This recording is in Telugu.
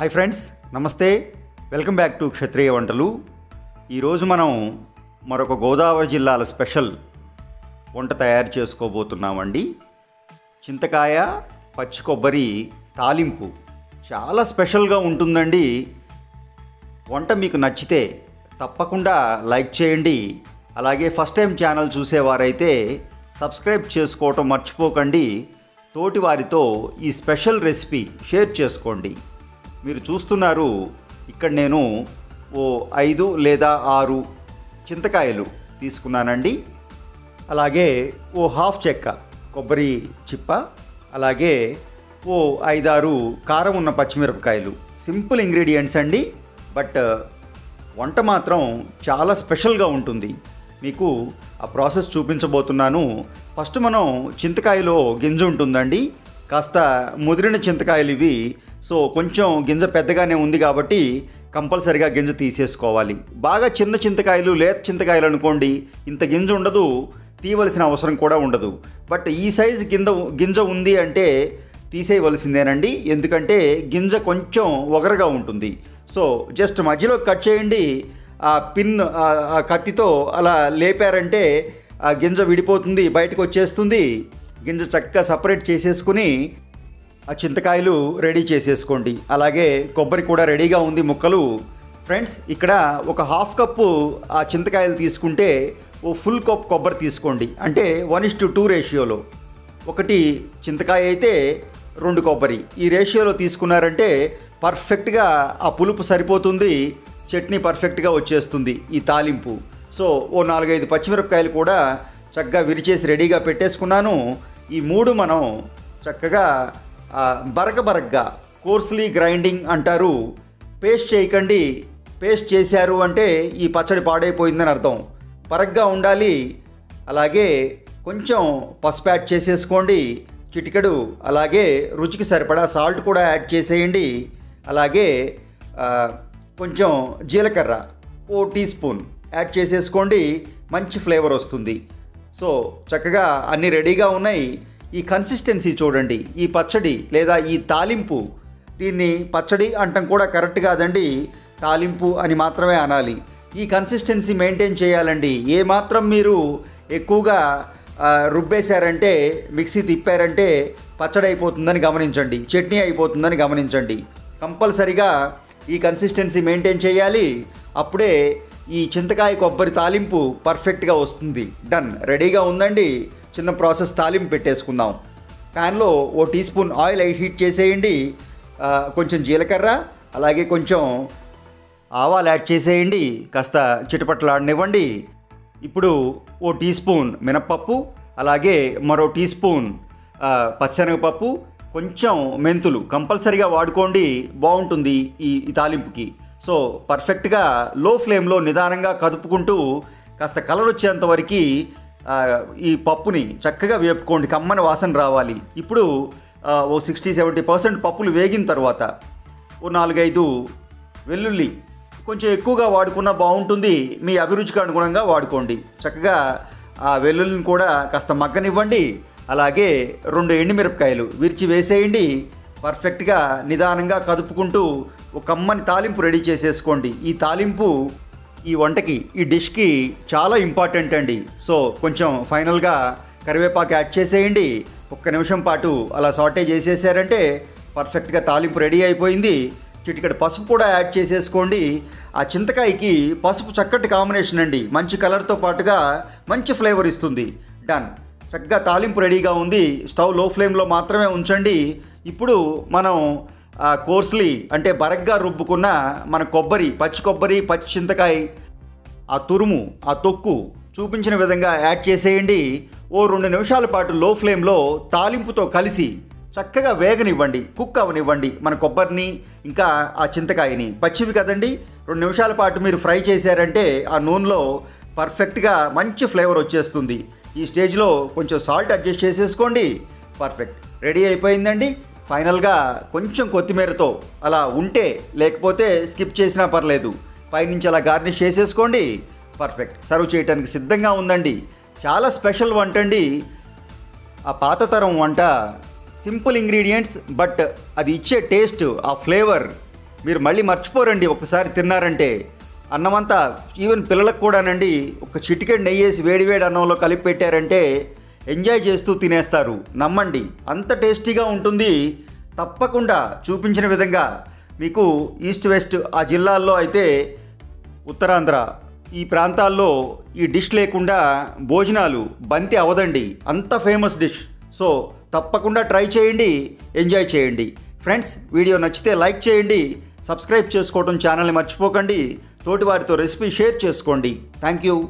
హాయ్ ఫ్రెండ్స్ నమస్తే. Welcome back to Kshatriya Vantalu. ఈరోజు మనం మరొక గోదావరి జిల్లాల స్పెషల్ వంట తయారు చేసుకోబోతున్నామండి. చింతకాయ పచ్చి కొబ్బరి తాలింపు చాలా స్పెషల్గా ఉంటుందండి. వంట మీకు నచ్చితే తప్పకుండా లైక్ చేయండి. అలాగే ఫస్ట్ టైం ఛానల్ చూసేవారైతే సబ్స్క్రైబ్ చేసుకోవటం మర్చిపోకండి. తోటి వారితో ఈ స్పెషల్ రెసిపీ షేర్ చేసుకోండి. మీరు చూస్తున్నారు ఇక్కడ నేను ఓ ఐదు లేదా ఆరు చింతకాయలు తీసుకున్నానండి. అలాగే ఓ హాఫ్ చెక్క కొబ్బరి చిప్ప అలాగే ఓ ఐదారు కారం ఉన్న పచ్చిమిరపకాయలు. సింపుల్ ఇంగ్రీడియంట్స్ అండి బట్ వంట మాత్రం చాలా స్పెషల్గా ఉంటుంది. మీకు ఆ ప్రాసెస్ చూపించబోతున్నాను. ఫస్ట్ మనం చింతకాయలో గింజ ఉంటుందండి. కాస్త ముదిరిన చింతకాయలు ఇవి సో కొంచెం గింజ పెద్దగానే ఉంది కాబట్టి కంపల్సరిగా గింజ తీసేసుకోవాలి. బాగా చిన్న చింతకాయలు లేత చింతకాయలు అనుకోండి ఇంత గింజ ఉండదు తీయవలసిన అవసరం కూడా ఉండదు. బట్ ఈ సైజు గింజ గింజ ఉంది అంటే తీసేయవలసిందేనండి. ఎందుకంటే గింజ కొంచెం ఒగరగా ఉంటుంది. సో జస్ట్ మధ్యలో కట్ చేయండి. ఆ పిన్ ఆ- కత్తితో అలా లేపారంటే ఆ గింజ విడిపోతుంది బయటకు వచ్చేస్తుంది. గింజ చక్కగా సపరేట్ చేసేసుకుని ఆ చింతకాయలు రెడీ చేసేసుకోండి. అలాగే కొబ్బరి కూడా రెడీగా ఉంది ముక్కలు. ఫ్రెండ్స్ ఇక్కడ ఒక హాఫ్ కప్పు ఆ చింతకాయలు తీసుకుంటే ఓ ఫుల్ కప్ కొబ్బరి తీసుకోండి. అంటే వన్ ఇస్ టు టూ రేషియోలో. ఒకటి చింతకాయ అయితే రెండు కొబ్బరి. ఈ రేషియోలో తీసుకున్నారంటే పర్ఫెక్ట్గా ఆ పులుపు సరిపోతుంది చట్నీ పర్ఫెక్ట్గా వచ్చేస్తుంది ఈ తాలింపు. సో ఓ నాలుగైదు పచ్చిమిరపకాయలు కూడా చక్కగా విరిచేసి రెడీగా పెట్టేసుకున్నాను. ఈ మూడు మనం చక్కగా బరగ బరగ్గా కోర్స్లీ గ్రైండింగ్ అంటారు. పేస్ట్ చేయకండి. పేస్ట్ చేశారు అంటే ఈ పచ్చడి పాడైపోయిందని అర్థం. బరగ్గా ఉండాలి. అలాగే కొంచెం పసుపు యాడ్ చేసేసుకోండి. చిటికెడు అలాగే రుచికి సరిపడా సాల్ట్ కూడా యాడ్ చేసేయండి. అలాగే కొంచెం జీలకర్ర ఓ టీ స్పూన్ యాడ్ చేసేసుకోండి. మంచి ఫ్లేవర్ వస్తుంది. సో చక్కగా అన్నీ రెడీగా ఉన్నాయి. ఈ కన్సిస్టెన్సీ చూడండి. ఈ పచ్చడి లేదా ఈ తాలింపు. దీన్ని పచ్చడి అంటాం కూడా కరెక్ట్ కాదండి. తాలింపు అని మాత్రమే అనాలి. ఈ కన్సిస్టెన్సీ మెయింటైన్ చేయాలండి. ఏ మాత్రం మీరు ఎక్కువగా రుబ్బేశారంటే మిక్సీ తిప్పారంటే పచ్చడి అయిపోతుందని గమనించండి. చట్నీ అయిపోతుందని గమనించండి. కంపల్సరిగా ఈ కన్సిస్టెన్సీ మెయింటైన్ చేయాలి. అప్పుడే ఈ చింతకాయ కొబ్బరి తాలింపు పర్ఫెక్ట్గా వస్తుంది. డన్ రెడీగా ఉందండి. చిన్న ప్రాసెస్ తాలింపు పెట్టేసుకుందాం. ప్యాన్లో ఓ టీ స్పూన్ ఆయిల్ హీట్ చేసేయండి. కొంచెం జీలకర్ర అలాగే కొంచెం ఆవాలు యాడ్ చేసేయండి. కాస్త చిటపట్లాడనివ్వండి. ఇప్పుడు ఓ టీ స్పూన్ మినప్పప్పు అలాగే మరో టీ స్పూన్ పచ్చనగపప్పు కొంచెం మెంతులు. కంపల్సరీగా వాడుకోండి. బాగుంటుంది ఈ తాలింపుకి. సో పర్ఫెక్ట్గా లో ఫ్లేమ్లో నిదానంగా కదుపుకుంటూ కాస్త కలర్ వచ్చేంత వరకు ఈ పప్పుని చక్కగా వేపుకోండి కమ్మని వాసన రావాలి. ఇప్పుడు ఓ సిక్స్టీ సెవెంటీ పర్సెంట్ పప్పులు వేగిన తర్వాత ఓ నాలుగైదు వెల్లుల్లి కొంచెం ఎక్కువగా వాడుకున్నా బాగుంటుంది. మీ అభిరుచికి అనుగుణంగా వాడుకోండి. చక్కగా ఆ వెల్లుల్లిని కూడా కాస్త మగ్గనివ్వండి. అలాగే రెండు ఎండుమిరపకాయలు విరిచి వేసేయండి. పర్ఫెక్ట్గా నిదానంగా కదుపుకుంటూ ఒక కమ్మని తాలింపు రెడీ చేసేసుకోండి. ఈ తాలింపు ఈ వంటకి ఈ డిష్కి చాలా ఇంపార్టెంట్ అండి. సో కొంచెం ఫైనల్గా కరివేపాకు యాడ్ చేసేయండి. ఒక్క నిమిషం పాటు అలా సాటే చేసేసారంటే పర్ఫెక్ట్గా తాలింపు రెడీ అయిపోయింది. చిటికెడు పసుపు కూడా యాడ్ చేసేసుకోండి. ఆ చింతకాయకి పసుపు చక్కటి కాంబినేషన్ అండి. మంచి కలర్తో పాటుగా మంచి ఫ్లేవర్ ఇస్తుంది. డన్. చక్కగా తాలింపు రెడీగా ఉంది. స్టవ్లో ఫ్లేమ్లో మాత్రమే ఉంచండి. ఇప్పుడు మనం కోర్స్లీ అంటే బరగ్గా రుబ్బుకున్న మన కొబ్బరి పచ్చి కొబ్బరి పచ్చి చింతకాయ ఆ తురుము ఆ తొక్కు చూపించిన విధంగా యాడ్ చేసేయండి. ఓ రెండు నిమిషాల పాటు లో ఫ్లేమ్లో తాలింపుతో కలిసి చక్కగా వేగనివ్వండి కుక్ అవనివ్వండి మన కొబ్బరిని ఇంకా ఆ చింతకాయని. పచ్చివి కదండి రెండు నిమిషాల పాటు మీరు ఫ్రై చేశారంటే ఆ నూనెలో పర్ఫెక్ట్గా మంచి ఫ్లేవర్ వచ్చేస్తుంది. ఈ స్టేజ్లో కొంచెం సాల్ట్ అడ్జస్ట్ చేసేసుకోండి. పర్ఫెక్ట్. రెడీ అయిపోయిందండి. ఫైనల్గా కొంచెం కొత్తిమీరతో అలా ఉంటే లేకపోతే స్కిప్ చేసినా పర్లేదు. పైనుంచి అలా గార్నిష్ చేసేసుకోండి. పర్ఫెక్ట్. సర్వ్ చేయడానికి సిద్ధంగా ఉందండి. చాలా స్పెషల్ వంట అండి. ఆ పాత తరం వంట సింపుల్ ఇంగ్రీడియంట్స్ బట్ అది ఇచ్చే టేస్ట్ ఆ ఫ్లేవర్ మీరు మళ్ళీ మర్చిపోరండి. ఒకసారి తిన్నారంటే అన్నమంతా ఈవెన్ పిల్లలకు కూడానండి ఒక చిటికెడ్ నెయ్యి వేసి వేడివేడి అన్నంలో కలిపి పెట్టారంటే ఎంజాయ్ చేస్తూ తినేస్తారు. నమ్మండి. అంత టేస్టీగా ఉంటుంది. తప్పకుండా చూపించిన విధంగా మీకు ఈస్ట్ వెస్ట్ ఆ జిల్లాల్లో అయితే ఉత్తరాంధ్ర ఈ ప్రాంతాల్లో ఈ డిష్ లేకుండా భోజనాలు బంతి అవదండి. అంత ఫేమస్ డిష్. సో తప్పకుండా ట్రై చేయండి. ఎంజాయ్ చేయండి. ఫ్రెండ్స్ వీడియో నచ్చితే లైక్ చేయండి. సబ్స్క్రైబ్ చేసుకోవడం ఛానల్ని మర్చిపోకండి. తోటి వారితో రెసిపీ షేర్ చేసుకోండి. Thank you.